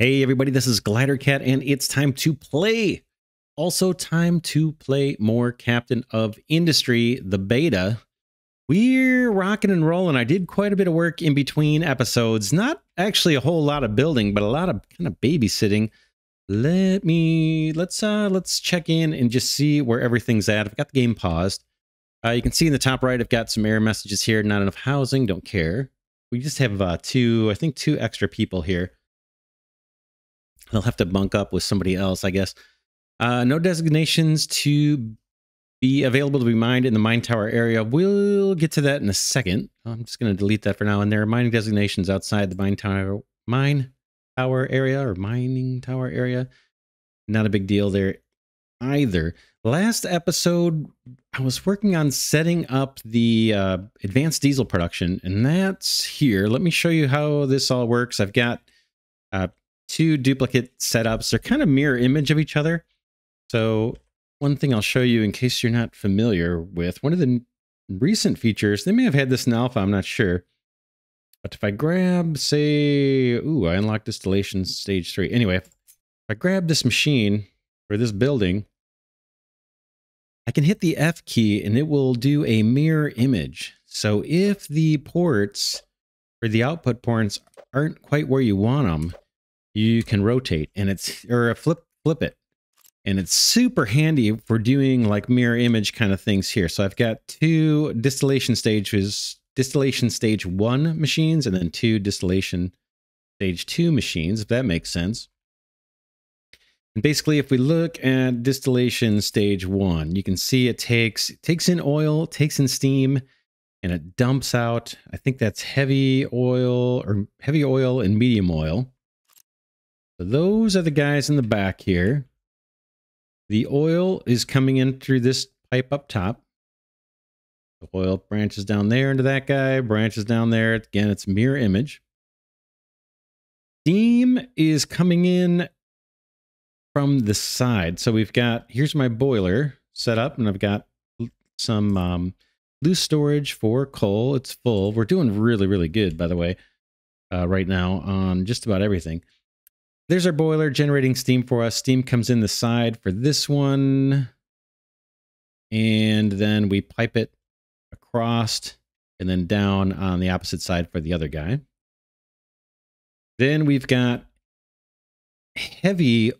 Hey everybody, this is Glidercat and it's time to play. Also time to play more Captain of Industry, the beta. We're rocking and rolling. I did quite a bit of work in between episodes. Not actually a whole lot of building, but a lot of kind of babysitting. Let me let's uh let's check in and just see where everything's at. I've got the game paused. Uh, you can see in the top right, I've got some error messages here. Not enough housing. Don't care. We just have uh, two, I think, two extra people here. They'll have to bunk up with somebody else, I guess. Uh, no designations to be available to be mined in the mine tower area. We'll get to that in a second. I'm just going to delete that for now. And there are mining designations outside the mine tower, mine tower area or mining tower area. Not a big deal there either. Last episode, I was working on setting up the uh, advanced diesel production, and that's here. Let me show you how this all works. I've got uh, two duplicate setups. They're kind of mirror image of each other. So one thing I'll show you in case you're not familiar with, one of the recent features, they may have had this in alpha, I'm not sure. But if I grab, say, ooh, I unlocked distillation stage three. Anyway, if I grab this machine or this building, I can hit the F key and it will do a mirror image. So if the ports or the output ports aren't quite where you want them, you can rotate and it's or flip flip it. And it's super handy for doing like mirror image kind of things here. So i've got two distillation stages distillation stage one machines and then two distillation stage two machines if that makes sense. And basically if we look at distillation stage one you can see it takes it takes in oil takes in steam and it dumps out i think that's heavy oil or heavy oil and medium oil so those are the guys in the back here. The oil is coming in through this pipe up top. The oil branches down there into that guy, branches down there. Again, it's mirror image. Steam is coming in from the side. So we've got, here's my boiler set up, and I've got some um, loose storage for coal. It's full. We're doing really, really good, by the way, uh, right now on just about everything. There's our boiler generating steam for us. Steam comes in the side for this one. And then we pipe it across and then down on the opposite side for the other guy. Then we've got heavy,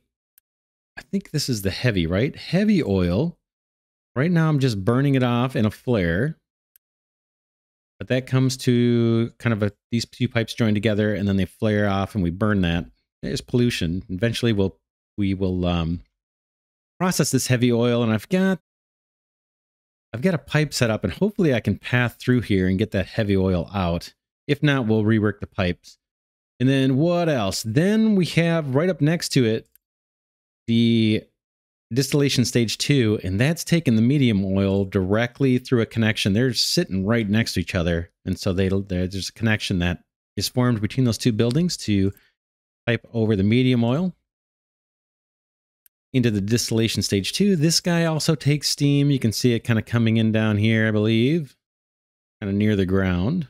I think this is the heavy, right? Heavy oil. Right now I'm just burning it off in a flare. But that comes to kind of a, these two pipes join together and then they flare off and we burn that is pollution. Eventually, we'll we will um, process this heavy oil, and I've got I've got a pipe set up, and hopefully, I can path through here and get that heavy oil out. If not, we'll rework the pipes. And then what else? Then we have right up next to it the distillation stage two, and that's taking the medium oil directly through a connection. They're sitting right next to each other, and so they there's a connection that is formed between those two buildings to pipe over the medium oil into the distillation stage two. This guy also takes steam. You can see it kind of coming in down here, I believe, kind of near the ground.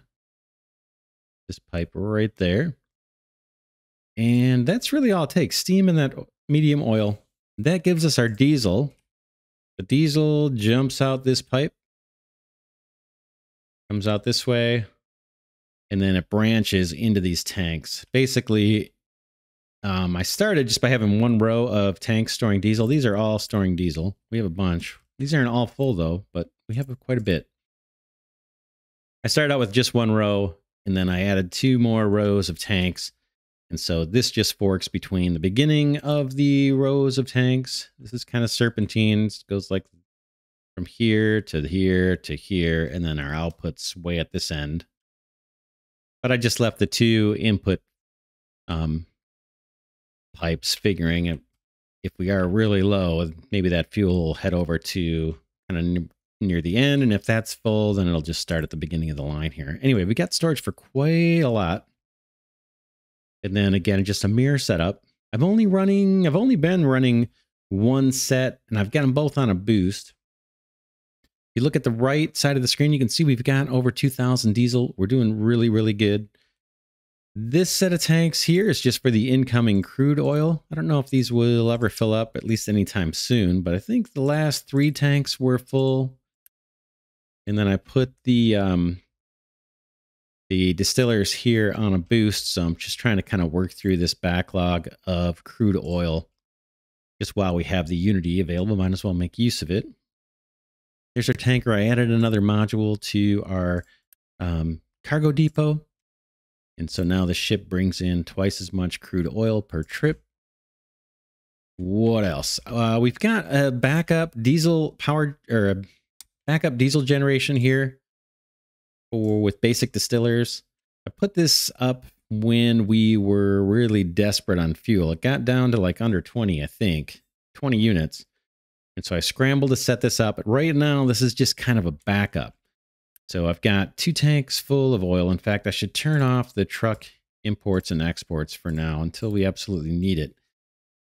This pipe right there. And that's really all it takes. Steam and that medium oil. That gives us our diesel. The diesel jumps out this pipe, comes out this way, and then it branches into these tanks. Basically, um, I started just by having one row of tanks storing diesel. These are all storing diesel. We have a bunch. These aren't all full though, but we have quite a bit. I started out with just one row and then I added two more rows of tanks. And so this just forks between the beginning of the rows of tanks. This is kind of serpentine. It goes like from here to here to here. And then our output's way at this end. But I just left the two input um, pipes, figuring if, if we are really low, maybe that fuel will head over to kind of near the end. And if that's full, then it'll just start at the beginning of the line here. Anyway, we got storage for quite a lot. And then again, just a mirror setup. I've only running, I've only been running one set and I've got them both on a boost. If You look at the right side of the screen, you can see we've got over 2000 diesel. We're doing really, really good. This set of tanks here is just for the incoming crude oil. I don't know if these will ever fill up, at least anytime soon, but I think the last three tanks were full. And then I put the um, the distillers here on a boost, so I'm just trying to kind of work through this backlog of crude oil. Just while we have the Unity available, might as well make use of it. Here's our tanker. I added another module to our um, cargo depot. And so now the ship brings in twice as much crude oil per trip. What else? Uh, we've got a backup diesel powered or a backup diesel generation here for with basic distillers. I put this up when we were really desperate on fuel. It got down to like under 20, I think, 20 units. And so I scrambled to set this up. But right now, this is just kind of a backup. So I've got two tanks full of oil. In fact, I should turn off the truck imports and exports for now until we absolutely need it.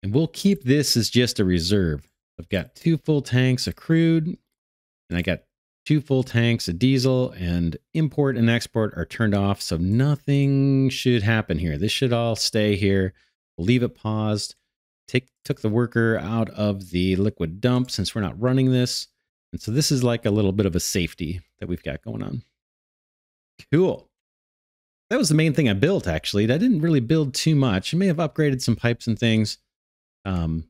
And we'll keep this as just a reserve. I've got two full tanks of crude, and I got two full tanks of diesel, and import and export are turned off, so nothing should happen here. This should all stay here. We'll leave it paused. Take took the worker out of the liquid dump since we're not running this. And so this is like a little bit of a safety that we've got going on. Cool. That was the main thing I built, actually. I didn't really build too much. I may have upgraded some pipes and things. Um,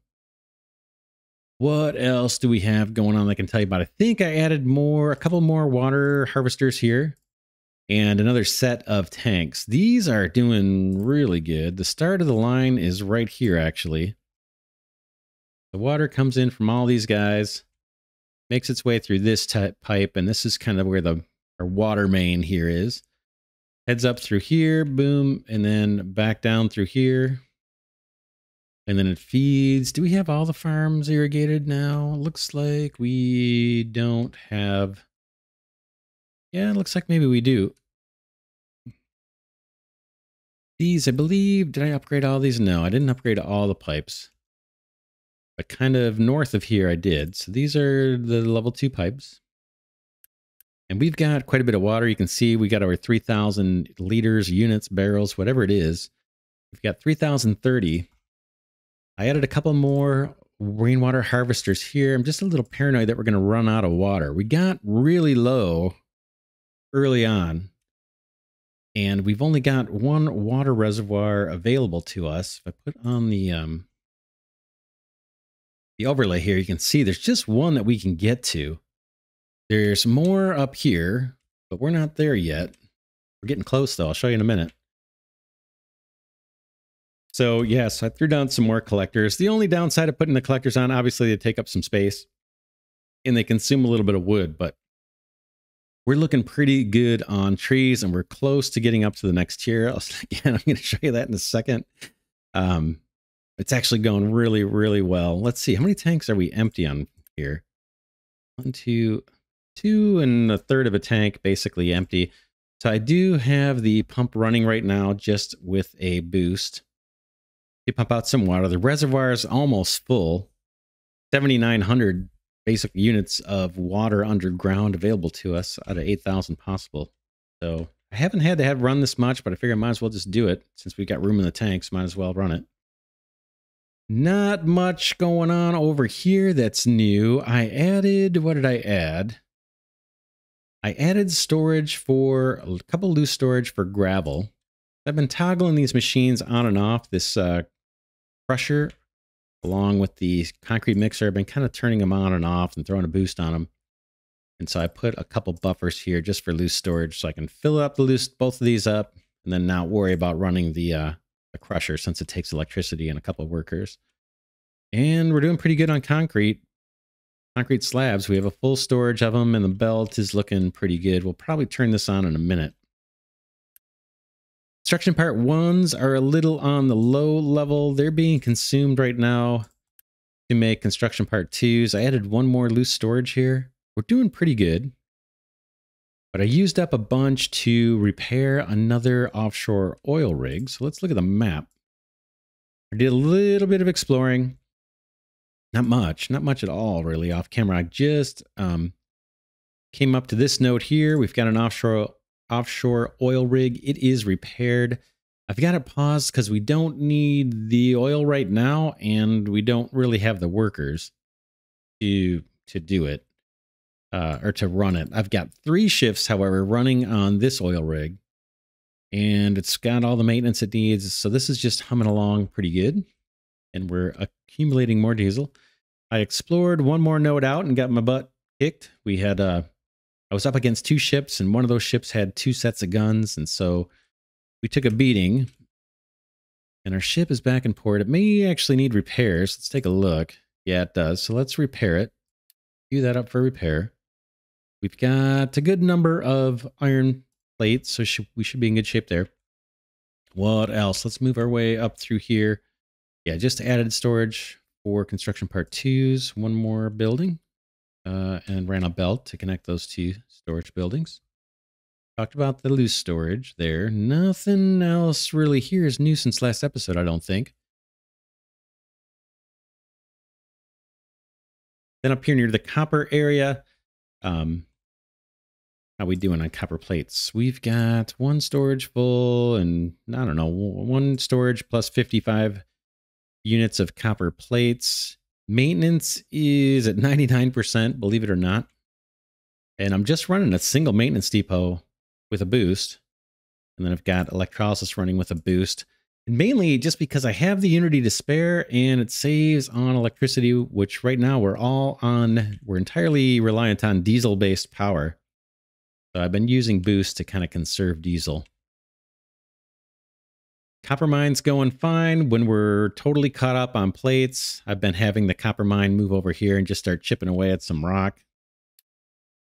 what else do we have going on I can tell you about? I think I added more, a couple more water harvesters here and another set of tanks. These are doing really good. The start of the line is right here, actually. The water comes in from all these guys makes its way through this pipe, and this is kind of where the our water main here is. Heads up through here, boom, and then back down through here. And then it feeds. Do we have all the farms irrigated now? Looks like we don't have. Yeah, looks like maybe we do. These, I believe, did I upgrade all these? No, I didn't upgrade all the pipes but kind of north of here I did. So these are the level two pipes. And we've got quite a bit of water. You can see we got over 3,000 liters, units, barrels, whatever it is. We've got 3,030. I added a couple more rainwater harvesters here. I'm just a little paranoid that we're going to run out of water. We got really low early on. And we've only got one water reservoir available to us. If I put on the um, the overlay here, you can see there's just one that we can get to. There's more up here, but we're not there yet. We're getting close though. I'll show you in a minute. So yes, I threw down some more collectors. The only downside of putting the collectors on, obviously they take up some space and they consume a little bit of wood, but we're looking pretty good on trees and we're close to getting up to the next tier. Again, I'm going to show you that in a second. Um, it's actually going really, really well. Let's see. How many tanks are we empty on here? One, two, two and a third of a tank basically empty. So I do have the pump running right now just with a boost. You pump out some water. The reservoir is almost full. 7,900 basic units of water underground available to us out of 8,000 possible. So I haven't had to have run this much, but I figure I might as well just do it since we've got room in the tanks. Might as well run it. Not much going on over here that's new. I added, what did I add? I added storage for a couple loose storage for gravel. I've been toggling these machines on and off. This uh, crusher, along with the concrete mixer, I've been kind of turning them on and off and throwing a boost on them. And so I put a couple buffers here just for loose storage so I can fill up the loose, both of these up and then not worry about running the uh, a crusher since it takes electricity and a couple of workers. And we're doing pretty good on concrete. Concrete slabs, we have a full storage of them and the belt is looking pretty good. We'll probably turn this on in a minute. Construction part ones are a little on the low level. They're being consumed right now to make construction part twos. I added one more loose storage here. We're doing pretty good. But I used up a bunch to repair another offshore oil rig. So let's look at the map. I did a little bit of exploring. Not much, not much at all, really, off camera. I just um, came up to this note here. We've got an offshore offshore oil rig. It is repaired. I've got it paused because we don't need the oil right now, and we don't really have the workers to to do it uh, or to run it. I've got three shifts, however, running on this oil rig, and it's got all the maintenance it needs. So this is just humming along pretty good, and we're accumulating more diesel. I explored one more node out and got my butt kicked. We had uh, I was up against two ships, and one of those ships had two sets of guns, and so we took a beating. And our ship is back in port. It may actually need repairs. Let's take a look. Yeah, it does. So let's repair it. Do that up for repair. We've got a good number of iron plates, so we should be in good shape there. What else? Let's move our way up through here. Yeah, just added storage for construction part twos. One more building uh, and ran a belt to connect those two storage buildings. Talked about the loose storage there. Nothing else really here is new since last episode, I don't think. Then up here near the copper area, um, how we doing on copper plates? We've got one storage full and I don't know, one storage plus 55 units of copper plates. Maintenance is at 99%, believe it or not. And I'm just running a single maintenance depot with a boost. And then I've got electrolysis running with a boost. And mainly just because I have the Unity to spare and it saves on electricity, which right now we're all on, we're entirely reliant on diesel based power. So I've been using boost to kind of conserve diesel. Copper mine's going fine. When we're totally caught up on plates, I've been having the copper mine move over here and just start chipping away at some rock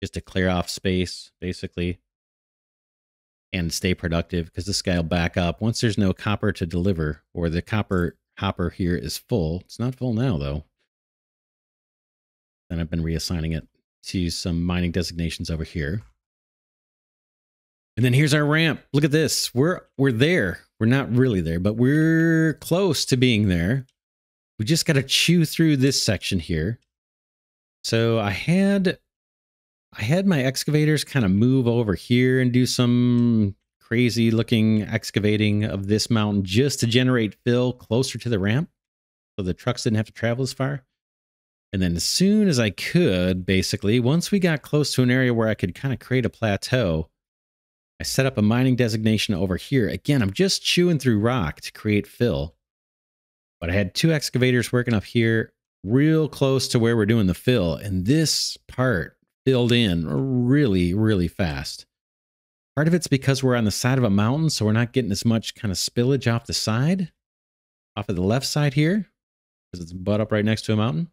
just to clear off space, basically and stay productive because this guy will back up once there's no copper to deliver or the copper hopper here is full. It's not full now though. Then I've been reassigning it to some mining designations over here. And then here's our ramp. Look at this. We're we're there. We're not really there, but we're close to being there. We just got to chew through this section here. So I had I had my excavators kind of move over here and do some crazy looking excavating of this mountain just to generate fill closer to the ramp so the trucks didn't have to travel as far. And then as soon as I could, basically, once we got close to an area where I could kind of create a plateau, I set up a mining designation over here. Again, I'm just chewing through rock to create fill. But I had two excavators working up here real close to where we're doing the fill. And this part filled in really, really fast. Part of it's because we're on the side of a mountain, so we're not getting as much kind of spillage off the side, off of the left side here, because it's butt up right next to a mountain.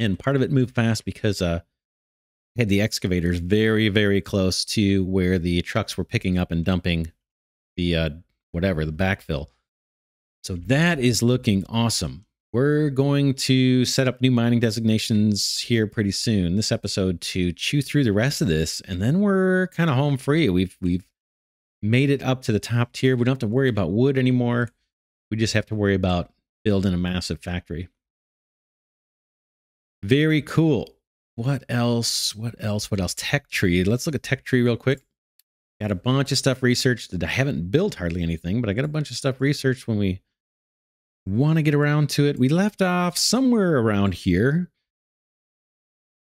And part of it moved fast because uh, had the excavators very, very close to where the trucks were picking up and dumping the uh, whatever, the backfill. So that is looking awesome. We're going to set up new mining designations here pretty soon, this episode, to chew through the rest of this, and then we're kind of home free. We've we've made it up to the top tier. We don't have to worry about wood anymore. We just have to worry about building a massive factory. Very cool. What else? What else? What else? Tech tree. Let's look at tech tree real quick. Got a bunch of stuff researched that I haven't built hardly anything, but I got a bunch of stuff researched when we want to get around to it. We left off somewhere around here.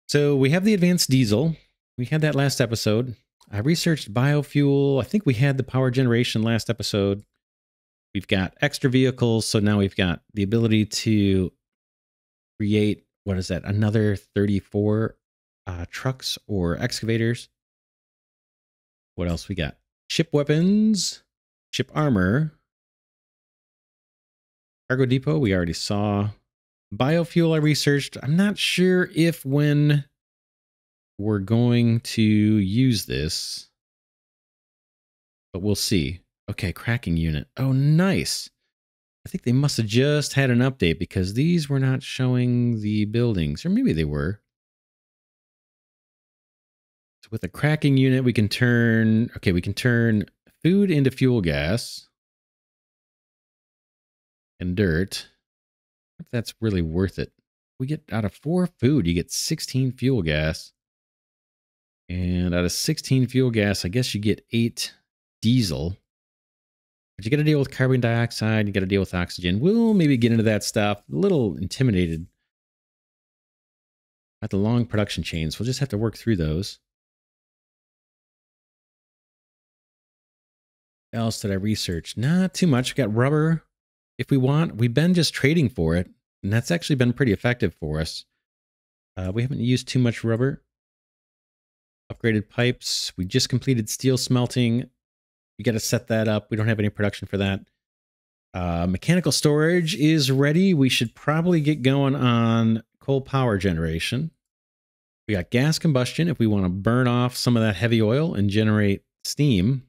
So we have the advanced diesel. We had that last episode. I researched biofuel. I think we had the power generation last episode. We've got extra vehicles. So now we've got the ability to create, what is that, another 34 uh, trucks or excavators. What else we got? Ship weapons, ship armor, Cargo depot, we already saw. Biofuel, I researched. I'm not sure if when we're going to use this, but we'll see. Okay, cracking unit. Oh, nice. I think they must have just had an update because these were not showing the buildings, or maybe they were. So with a cracking unit, we can turn, okay, we can turn food into fuel gas and dirt. If that's really worth it. We get out of four food, you get 16 fuel gas. And out of 16 fuel gas, I guess you get eight diesel. But you got to deal with carbon dioxide, you got to deal with oxygen. We'll maybe get into that stuff. A little intimidated at the long production chains. We'll just have to work through those. else did I research? Not too much. We got rubber if we want. We've been just trading for it, and that's actually been pretty effective for us. Uh, we haven't used too much rubber. Upgraded pipes. We just completed steel smelting. We got to set that up. We don't have any production for that. Uh, mechanical storage is ready. We should probably get going on coal power generation. We got gas combustion if we want to burn off some of that heavy oil and generate steam.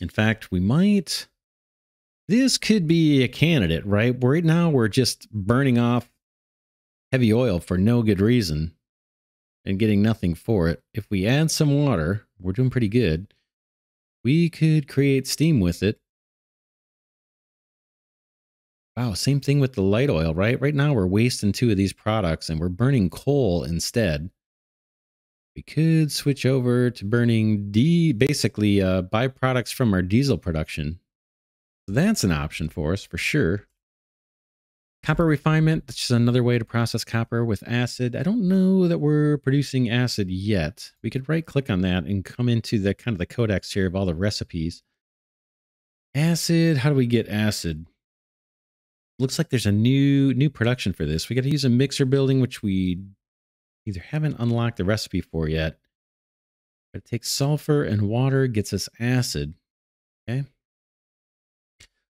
In fact, we might. This could be a candidate, right? Right now, we're just burning off heavy oil for no good reason and getting nothing for it. If we add some water, we're doing pretty good. We could create steam with it. Wow, same thing with the light oil, right? Right now, we're wasting two of these products and we're burning coal instead. We could switch over to burning D, basically uh, byproducts from our diesel production. That's an option for us for sure. Copper refinement, that's just another way to process copper with acid. I don't know that we're producing acid yet. We could right click on that and come into the kind of the codex here of all the recipes. Acid, how do we get acid? Looks like there's a new new production for this. We got to use a mixer building, which we either haven't unlocked the recipe for yet. But it takes sulfur and water, gets us acid. Okay.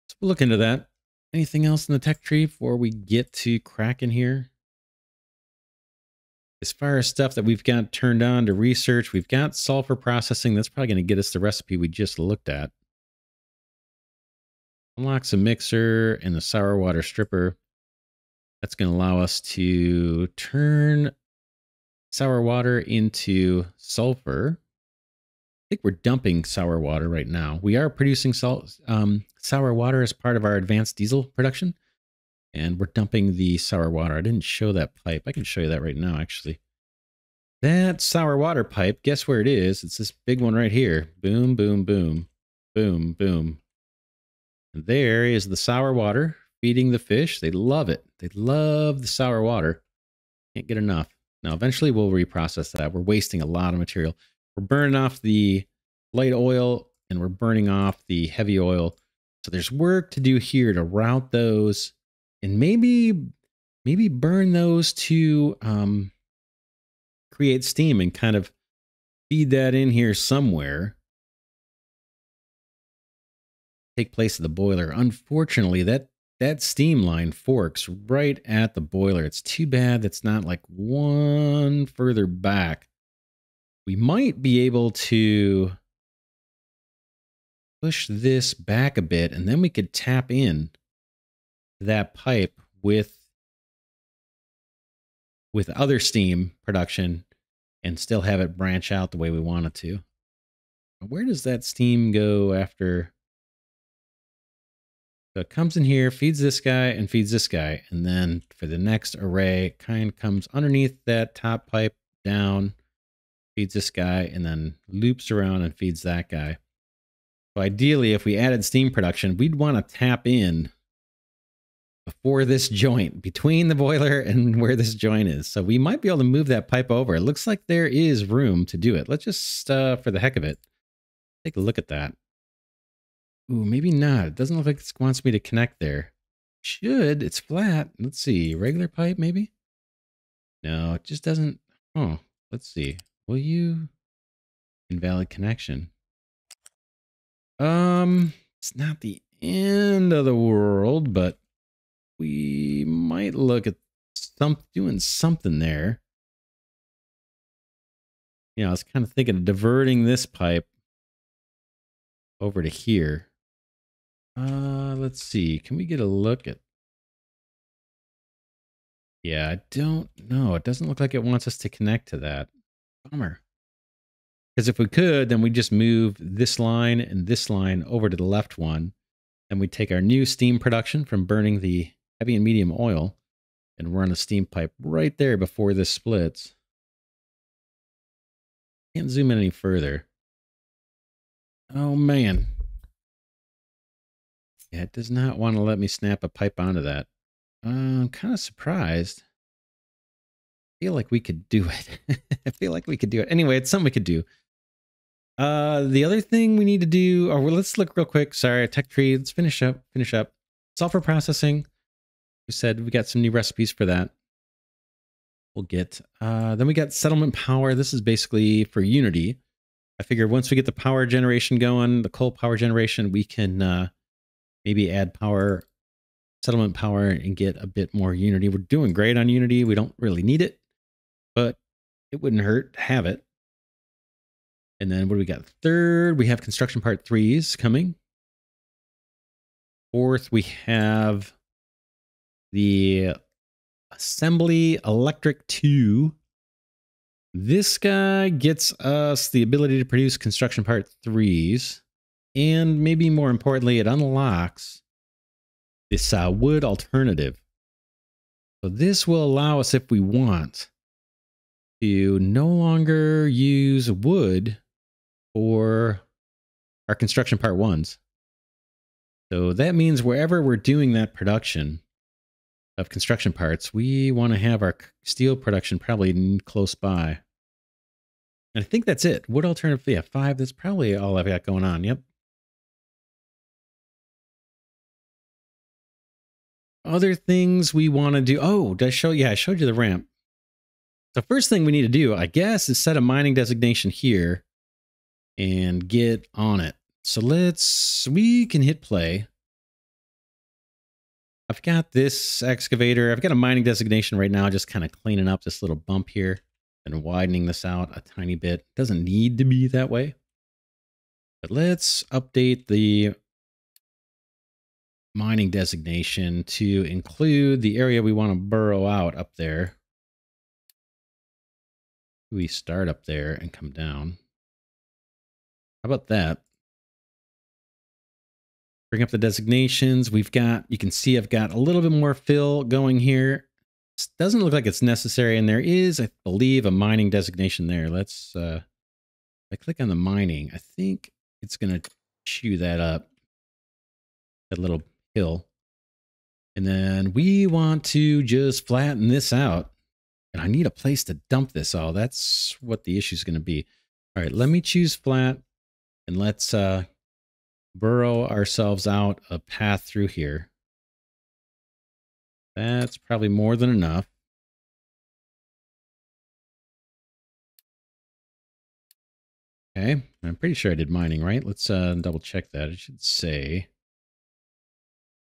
So we'll look into that. Anything else in the tech tree before we get to cracking here? As far as stuff that we've got turned on to research, we've got sulfur processing. That's probably going to get us the recipe we just looked at. Unlocks a mixer and the sour water stripper. That's going to allow us to turn sour water into sulfur. I think we're dumping sour water right now. We are producing salt, um, sour water as part of our advanced diesel production. And we're dumping the sour water. I didn't show that pipe. I can show you that right now, actually. That sour water pipe, guess where it is? It's this big one right here. Boom, boom, boom, boom, boom. And there is the sour water feeding the fish. They love it. They love the sour water. Can't get enough. Now, eventually we'll reprocess that. We're wasting a lot of material. We're burning off the light oil and we're burning off the heavy oil. So there's work to do here to route those and maybe maybe burn those to um, create steam and kind of feed that in here somewhere. Take place of the boiler. Unfortunately, that that steam line forks right at the boiler. It's too bad that's not like one further back. We might be able to push this back a bit and then we could tap in that pipe with with other steam production and still have it branch out the way we want it to. Where does that steam go after so it comes in here, feeds this guy, and feeds this guy. And then for the next array, kind comes underneath that top pipe down, feeds this guy, and then loops around and feeds that guy. So ideally, if we added steam production, we'd want to tap in before this joint, between the boiler and where this joint is. So we might be able to move that pipe over. It looks like there is room to do it. Let's just, uh, for the heck of it, take a look at that. Ooh, maybe not. It doesn't look like it wants me to connect there. Should. It's flat. Let's see. Regular pipe, maybe? No, it just doesn't. Oh, let's see. Will you... Invalid connection. Um, it's not the end of the world, but we might look at some doing something there. You know, I was kind of thinking of diverting this pipe over to here. Uh, let's see. Can we get a look at? Yeah, I don't know. It doesn't look like it wants us to connect to that. Bummer. Because if we could, then we just move this line and this line over to the left one. And we take our new steam production from burning the heavy and medium oil and run a steam pipe right there before this splits. Can't zoom in any further. Oh man, Yeah, it does not want to let me snap a pipe onto that. Uh, I'm kind of surprised. I feel like we could do it. I feel like we could do it. Anyway, it's something we could do. Uh, the other thing we need to do, or let's look real quick. Sorry, tech tree. Let's finish up. Finish up. Sulfur processing. We said we got some new recipes for that. We'll get. Uh, then we got settlement power. This is basically for Unity. I figure once we get the power generation going, the coal power generation, we can uh, maybe add power, settlement power, and get a bit more Unity. We're doing great on Unity. We don't really need it, but it wouldn't hurt to have it. And then what do we got? Third, we have construction part threes coming. Fourth, we have the assembly electric 2 this guy gets us the ability to produce construction part threes. And maybe more importantly, it unlocks this uh, wood alternative. So this will allow us, if we want, to no longer use wood for our construction part ones. So that means wherever we're doing that production of construction parts, we want to have our steel production probably close by. And I think that's it. Wood alternative, yeah, five. That's probably all I've got going on. Yep. Other things we want to do. Oh, did I show? Yeah, I showed you the ramp. The first thing we need to do, I guess, is set a mining designation here and get on it. So let's, we can hit play. I've got this excavator. I've got a mining designation right now, just kind of cleaning up this little bump here and widening this out a tiny bit. Doesn't need to be that way. But let's update the mining designation to include the area we want to burrow out up there. We start up there and come down. How about that? Bring up the designations. We've got, you can see I've got a little bit more fill going here. It doesn't look like it's necessary. And there is, I believe, a mining designation there. Let's, uh, I click on the mining, I think it's going to chew that up, that little hill. And then we want to just flatten this out. And I need a place to dump this all. That's what the issue is going to be. All right, let me choose flat and let's uh, burrow ourselves out a path through here. That's probably more than enough. Okay, I'm pretty sure I did mining, right? Let's uh, double check that. It should say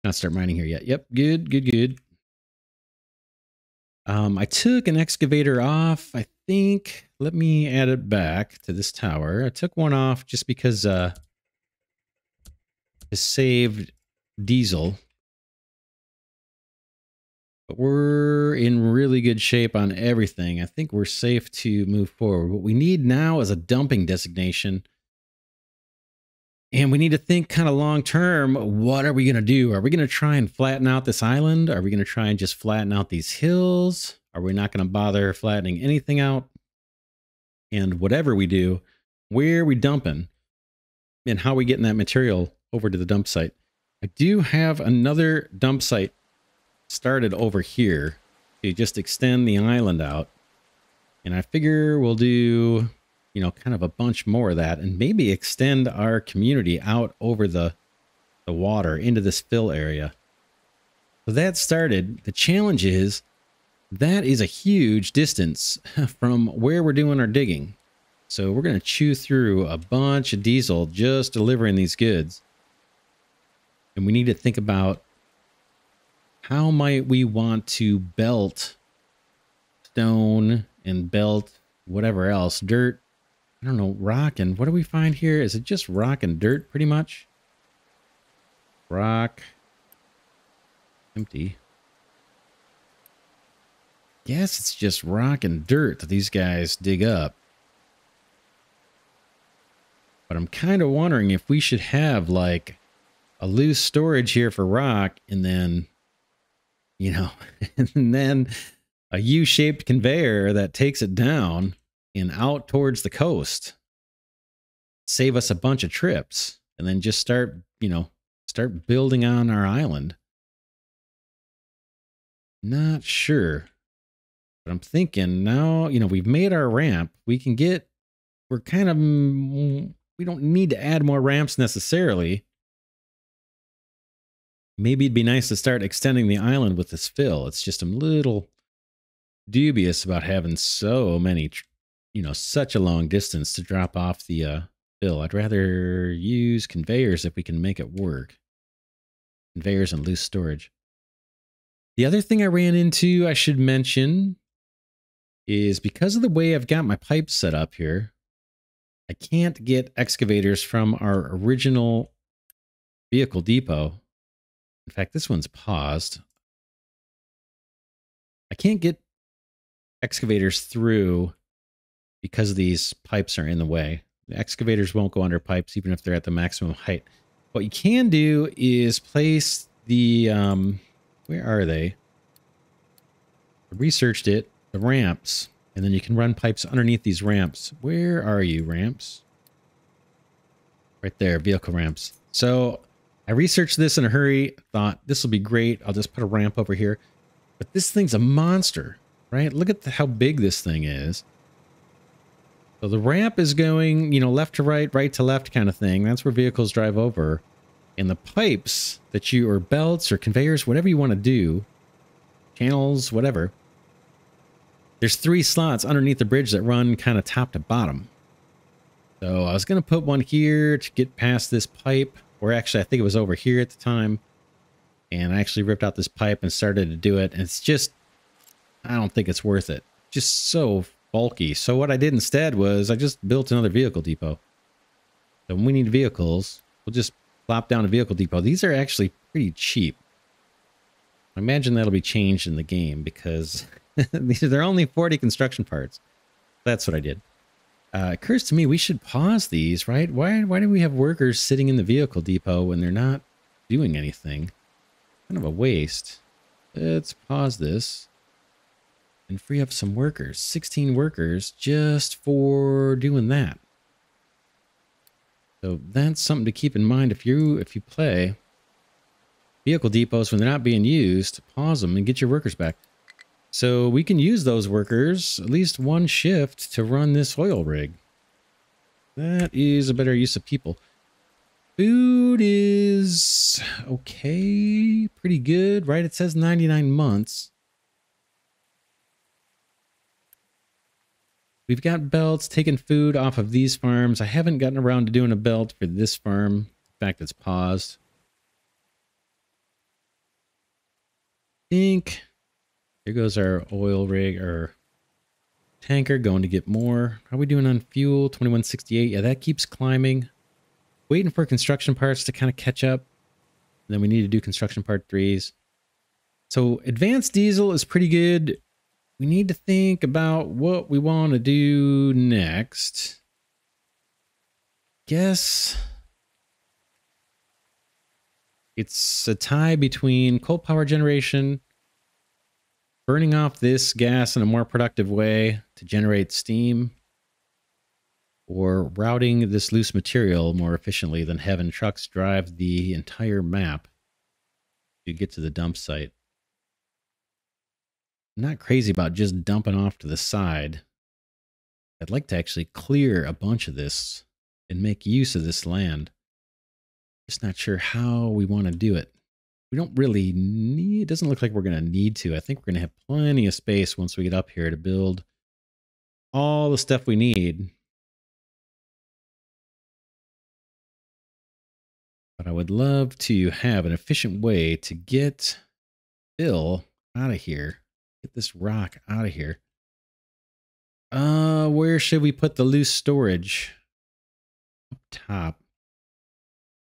not start mining here yet. Yep, good, good, good. Um, I took an excavator off. I think, let me add it back to this tower. I took one off just because uh, has saved diesel. But we're in really good shape on everything. I think we're safe to move forward. What we need now is a dumping designation. And we need to think kind of long term. What are we going to do? Are we going to try and flatten out this island? Are we going to try and just flatten out these hills? Are we not going to bother flattening anything out? And whatever we do, where are we dumping? And how are we getting that material over to the dump site. I do have another dump site started over here to just extend the island out. And I figure we'll do, you know, kind of a bunch more of that and maybe extend our community out over the, the water into this fill area. So that started. The challenge is that is a huge distance from where we're doing our digging. So we're going to chew through a bunch of diesel just delivering these goods. And we need to think about how might we want to belt stone and belt whatever else, dirt, I don't know, rock. And what do we find here? Is it just rock and dirt pretty much? Rock. Empty. Guess it's just rock and dirt that these guys dig up. But I'm kind of wondering if we should have like a loose storage here for rock and then you know and then a u-shaped conveyor that takes it down and out towards the coast save us a bunch of trips and then just start you know start building on our island. Not sure. But I'm thinking now, you know, we've made our ramp. We can get, we're kind of, we don't need to add more ramps necessarily. Maybe it'd be nice to start extending the island with this fill. It's just a little dubious about having so many, you know, such a long distance to drop off the uh, fill. I'd rather use conveyors if we can make it work. Conveyors and loose storage. The other thing I ran into, I should mention, is because of the way I've got my pipes set up here, I can't get excavators from our original vehicle depot. In fact, this one's paused. I can't get excavators through because these pipes are in the way. The excavators won't go under pipes even if they're at the maximum height. What you can do is place the, um, where are they? I researched it, the ramps, and then you can run pipes underneath these ramps. Where are you, ramps? Right there, vehicle ramps. So I researched this in a hurry, thought this will be great. I'll just put a ramp over here. But this thing's a monster, right? Look at the, how big this thing is. So the ramp is going, you know, left to right, right to left kind of thing. That's where vehicles drive over. And the pipes that you, or belts or conveyors, whatever you want to do, channels, whatever, there's three slots underneath the bridge that run kind of top to bottom. So I was going to put one here to get past this pipe, or actually I think it was over here at the time. And I actually ripped out this pipe and started to do it. And it's just, I don't think it's worth it. Just so bulky. So what I did instead was I just built another vehicle depot. So when we need vehicles, we'll just plop down a vehicle depot. These are actually pretty cheap. I imagine that'll be changed in the game because they're only 40 construction parts. That's what I did. Uh, occurs to me we should pause these, right? Why, why do we have workers sitting in the vehicle depot when they're not doing anything? Kind of a waste. Let's pause this and free up some workers. 16 workers just for doing that. So that's something to keep in mind if you if you play vehicle depots when they're not being used, pause them and get your workers back. So we can use those workers at least one shift to run this oil rig. That is a better use of people. Food is okay, pretty good, right? It says 99 months. We've got belts, taking food off of these farms. I haven't gotten around to doing a belt for this farm. In fact, it's paused. I think here goes our oil rig or tanker going to get more. How are we doing on fuel? 2168. Yeah, that keeps climbing. Waiting for construction parts to kind of catch up. And then we need to do construction part threes. So advanced diesel is pretty good we need to think about what we want to do next. Guess it's a tie between coal power generation, burning off this gas in a more productive way to generate steam, or routing this loose material more efficiently than having trucks drive the entire map to get to the dump site not crazy about just dumping off to the side. I'd like to actually clear a bunch of this and make use of this land. Just not sure how we want to do it. We don't really need, it doesn't look like we're going to need to. I think we're going to have plenty of space once we get up here to build all the stuff we need. But I would love to have an efficient way to get Bill out of here Get this rock out of here. Uh, where should we put the loose storage? Up top.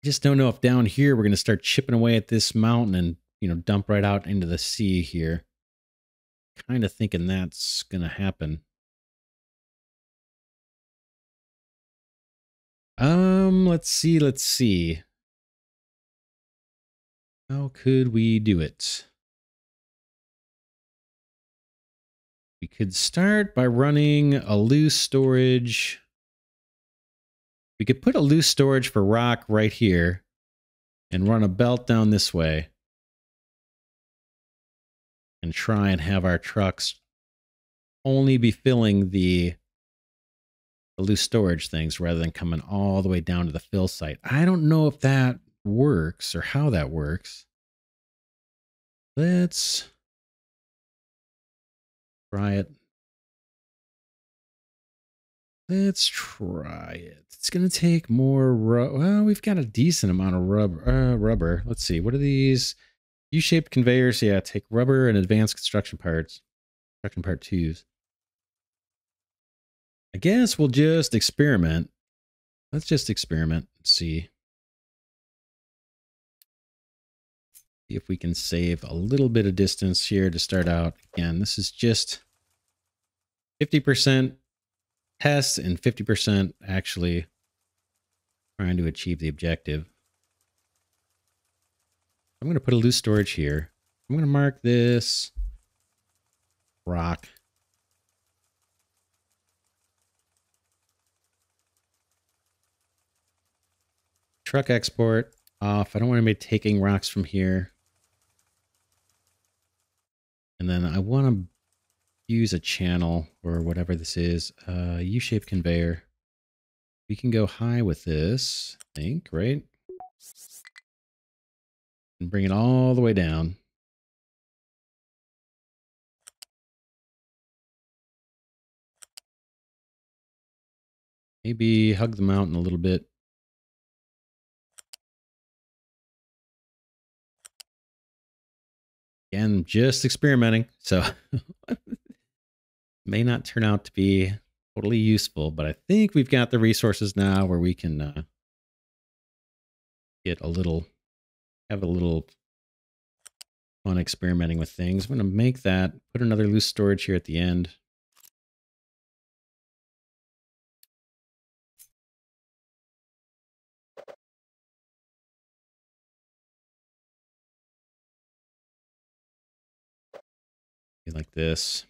Just don't know if down here we're going to start chipping away at this mountain and, you know, dump right out into the sea here. Kind of thinking that's going to happen. Um, let's see, let's see. How could we do it? We could start by running a loose storage. We could put a loose storage for rock right here. and run a belt down this way and try and have our trucks only be filling the, the loose storage things rather than coming all the way down to the fill site. I don't know if that works or how that works. Let's try it. Let's try it. It's going to take more rubber. Well, we've got a decent amount of rubber. Uh, rubber. Let's see. What are these? U-shaped conveyors. Yeah, take rubber and advanced construction parts. Construction part twos. I guess we'll just experiment. Let's just experiment and see. If we can save a little bit of distance here to start out. Again, this is just 50% test and 50% actually trying to achieve the objective. I'm going to put a loose storage here. I'm going to mark this rock. Truck export off. I don't want to be taking rocks from here. And then I want to use a channel or whatever this is, uh, U-shaped conveyor. We can go high with this, I think, right? And bring it all the way down. Maybe hug the mountain a little bit. Again, just experimenting, so may not turn out to be totally useful, but I think we've got the resources now where we can uh, get a little, have a little fun experimenting with things. I'm going to make that, put another loose storage here at the end. Like this.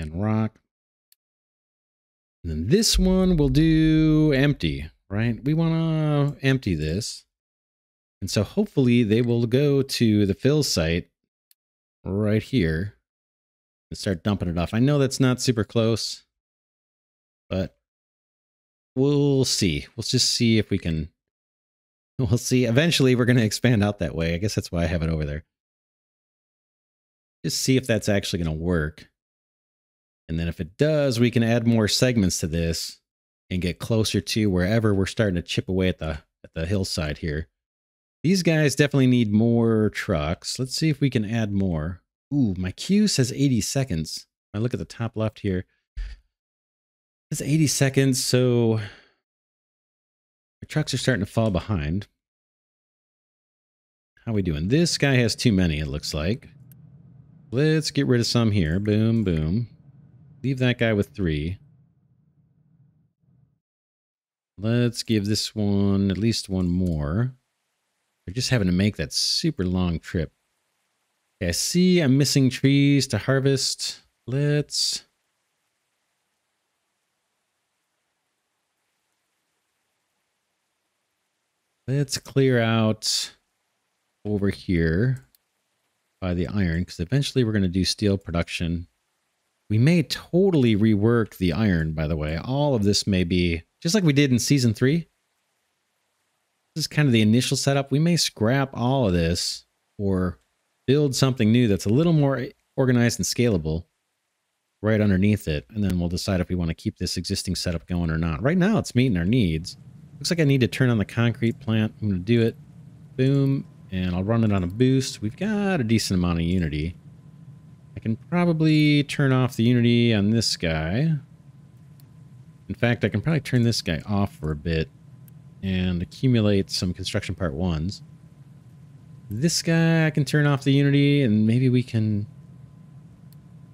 and rock. And then this one will do empty, right? We want to empty this. And so hopefully they will go to the fill site right here and start dumping it off. I know that's not super close, but we'll see. We'll just see if we can. We'll see. Eventually, we're going to expand out that way. I guess that's why I have it over there. Just see if that's actually going to work. And then if it does, we can add more segments to this and get closer to wherever we're starting to chip away at the at the hillside here. These guys definitely need more trucks. Let's see if we can add more. Ooh, my queue says 80 seconds. I look at the top left here. It's 80 seconds, so the trucks are starting to fall behind. How we doing? This guy has too many, it looks like. Let's get rid of some here. Boom, boom. Leave that guy with three. Let's give this one at least one more. Just having to make that super long trip. Okay, I see I'm missing trees to harvest. Let's... Let's clear out over here by the iron because eventually we're going to do steel production we may totally rework the iron, by the way. All of this may be just like we did in season three. This is kind of the initial setup. We may scrap all of this or build something new that's a little more organized and scalable right underneath it. And then we'll decide if we want to keep this existing setup going or not. Right now, it's meeting our needs. Looks like I need to turn on the concrete plant. I'm going to do it. Boom. And I'll run it on a boost. We've got a decent amount of unity. I can probably turn off the Unity on this guy. In fact, I can probably turn this guy off for a bit and accumulate some construction part ones. This guy, I can turn off the Unity and maybe we can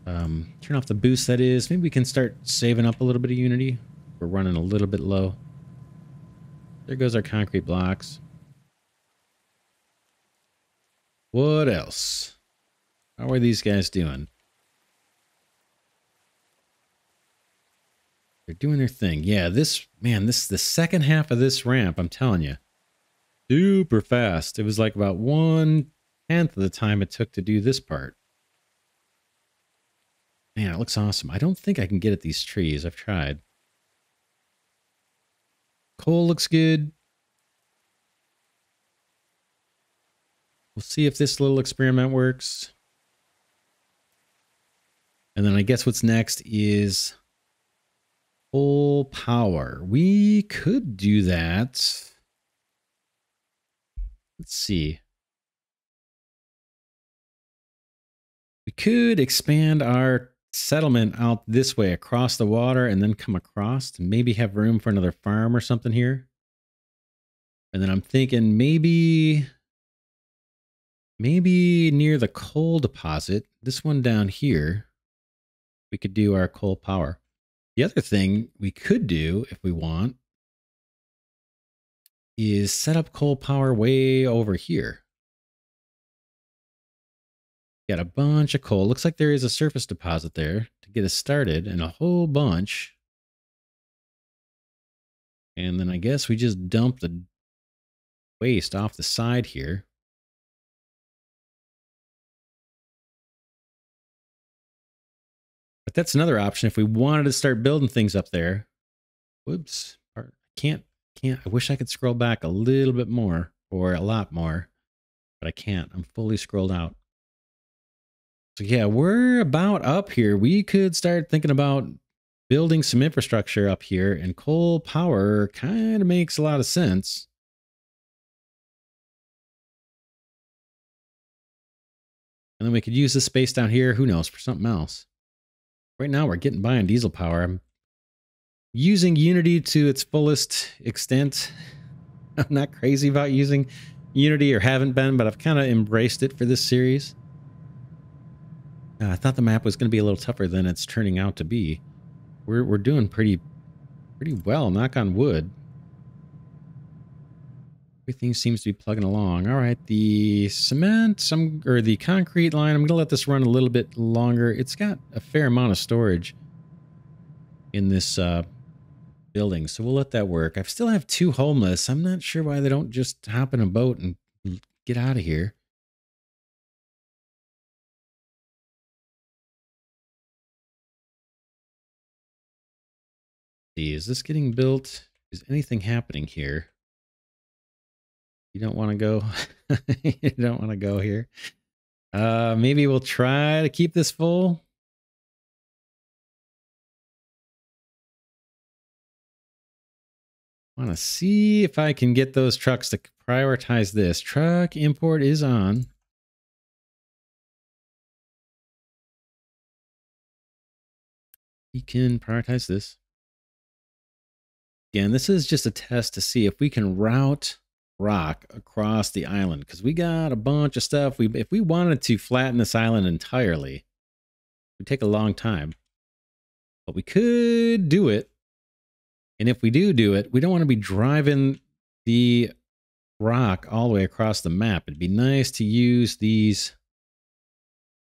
um, turn off the boost that is. Maybe we can start saving up a little bit of Unity. We're running a little bit low. There goes our concrete blocks. What else? How are these guys doing? They're doing their thing. Yeah, this, man, this the second half of this ramp, I'm telling you. Super fast. It was like about one tenth of the time it took to do this part. Man, it looks awesome. I don't think I can get at these trees. I've tried. Coal looks good. We'll see if this little experiment works. And then I guess what's next is full power. We could do that. Let's see. We could expand our settlement out this way across the water and then come across to maybe have room for another farm or something here. And then I'm thinking maybe maybe near the coal deposit, this one down here, we could do our coal power. The other thing we could do if we want is set up coal power way over here. Got a bunch of coal. Looks like there is a surface deposit there to get us started and a whole bunch. And then I guess we just dump the waste off the side here. But that's another option if we wanted to start building things up there. Whoops. I can't, can't, I wish I could scroll back a little bit more or a lot more, but I can't. I'm fully scrolled out. So yeah, we're about up here. We could start thinking about building some infrastructure up here and coal power kind of makes a lot of sense. And then we could use the space down here, who knows, for something else. Right now we're getting by on diesel power. I'm using Unity to its fullest extent. I'm not crazy about using Unity or haven't been, but I've kind of embraced it for this series. Uh, I thought the map was going to be a little tougher than it's turning out to be. We're we're doing pretty pretty well. Knock on wood. Everything seems to be plugging along. All right, the cement, some or the concrete line. I'm going to let this run a little bit longer. It's got a fair amount of storage in this uh, building, so we'll let that work. I still have two homeless. I'm not sure why they don't just hop in a boat and get out of here. is this getting built? Is anything happening here? You don't want to go. you don't want to go here. Uh, maybe we'll try to keep this full. Want to see if I can get those trucks to prioritize this. Truck import is on. We can prioritize this. Again, this is just a test to see if we can route rock across the island because we got a bunch of stuff. We if we wanted to flatten this island entirely, it would take a long time. But we could do it. And if we do do it, we don't want to be driving the rock all the way across the map. It'd be nice to use these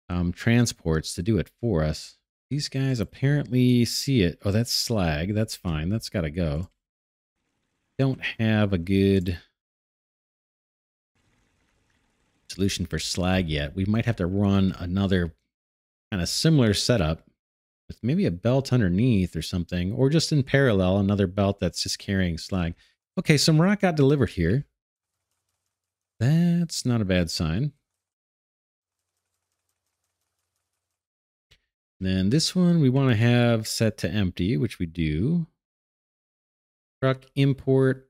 um, transports to do it for us. These guys apparently see it. Oh, that's slag. That's fine. That's got to go don't have a good solution for slag yet. We might have to run another kind of similar setup with maybe a belt underneath or something, or just in parallel, another belt that's just carrying slag. Okay, some rock got delivered here. That's not a bad sign. Then this one we want to have set to empty, which we do truck import.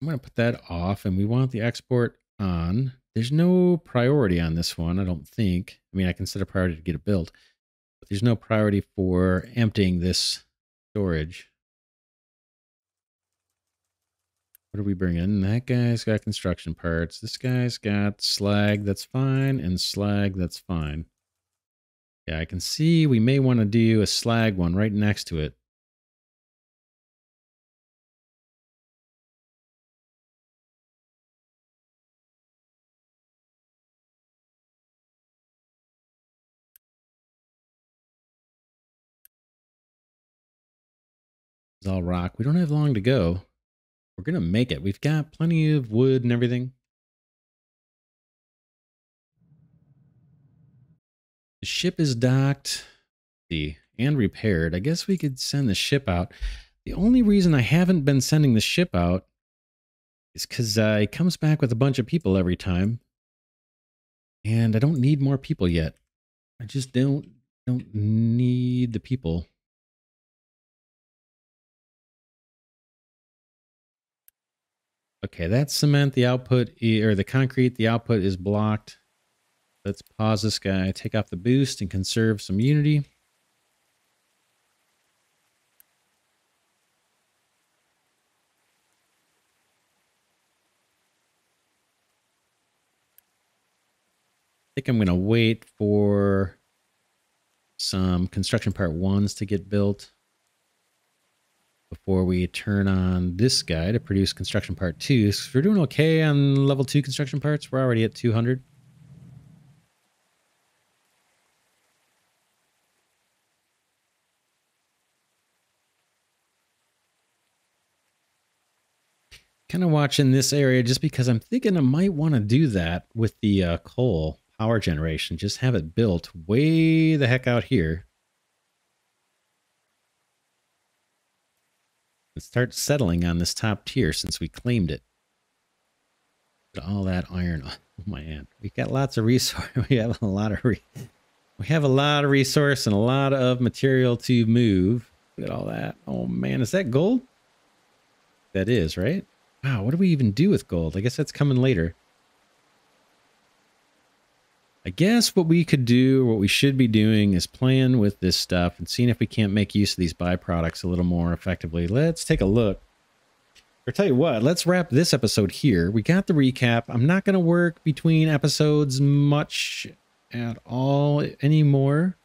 I'm going to put that off and we want the export on. There's no priority on this one, I don't think. I mean, I can set a priority to get it built, but there's no priority for emptying this storage. What are we bringing? That guy's got construction parts. This guy's got slag, that's fine, and slag, that's fine. Yeah, I can see we may want to do a slag one right next to it. Is all rock. We don't have long to go. We're going to make it. We've got plenty of wood and everything. The ship is docked and repaired. I guess we could send the ship out. The only reason I haven't been sending the ship out is because uh, it comes back with a bunch of people every time. And I don't need more people yet. I just don't don't need the people. Okay, that's cement. The output, or the concrete, the output is blocked. Let's pause this guy, take off the boost, and conserve some unity. I think I'm going to wait for some construction part ones to get built before we turn on this guy to produce construction part two. So we're doing okay on level two construction parts. We're already at 200. Kind of watching this area just because I'm thinking I might want to do that with the uh, coal power generation. Just have it built way the heck out here. And start settling on this top tier since we claimed it. All that iron. Oh man, we got lots of resource. We have a lot of re we have a lot of resource and a lot of material to move. Look at all that. Oh man, is that gold? That is, right? Wow, what do we even do with gold? I guess that's coming later. I guess what we could do, what we should be doing is playing with this stuff and seeing if we can't make use of these byproducts a little more effectively. Let's take a look. Or tell you what, let's wrap this episode here. We got the recap. I'm not going to work between episodes much at all anymore.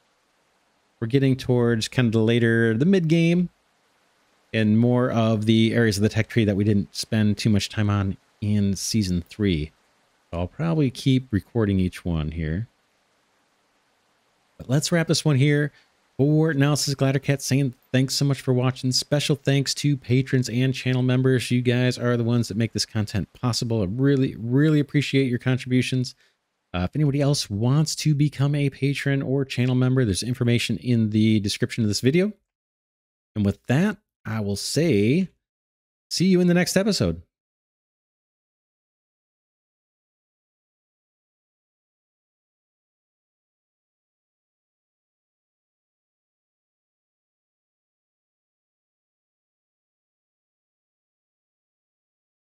We're getting towards kind of the later, the mid game, and more of the areas of the tech tree that we didn't spend too much time on in season three. I'll probably keep recording each one here. But let's wrap this one here. For now, this is saying thanks so much for watching. Special thanks to patrons and channel members. You guys are the ones that make this content possible. I really, really appreciate your contributions. Uh, if anybody else wants to become a patron or channel member, there's information in the description of this video. And with that, I will say, see you in the next episode.